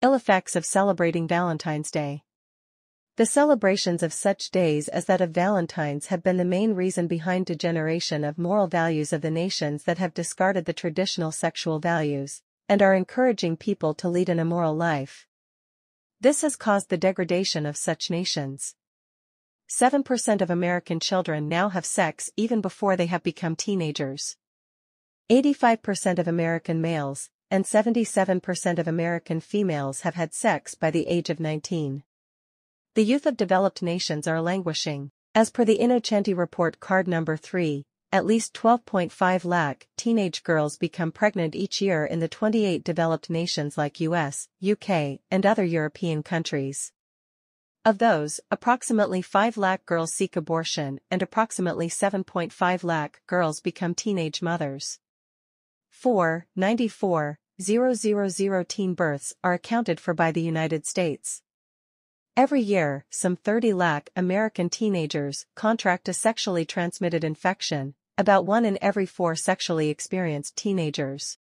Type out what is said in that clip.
Ill effects of celebrating Valentine's Day. The celebrations of such days as that of Valentine's have been the main reason behind degeneration of moral values of the nations that have discarded the traditional sexual values, and are encouraging people to lead an immoral life. This has caused the degradation of such nations. 7% of American children now have sex even before they have become teenagers. 85% of American males, and 77% of American females have had sex by the age of 19. The youth of developed nations are languishing. As per the Innocenti report card number 3, at least 12.5 lakh teenage girls become pregnant each year in the 28 developed nations like US, UK, and other European countries. Of those, approximately 5 lakh girls seek abortion and approximately 7.5 lakh girls become teenage mothers. 4, 94, 000 teen births are accounted for by the United States. Every year, some 30 lakh American teenagers contract a sexually transmitted infection, about one in every four sexually experienced teenagers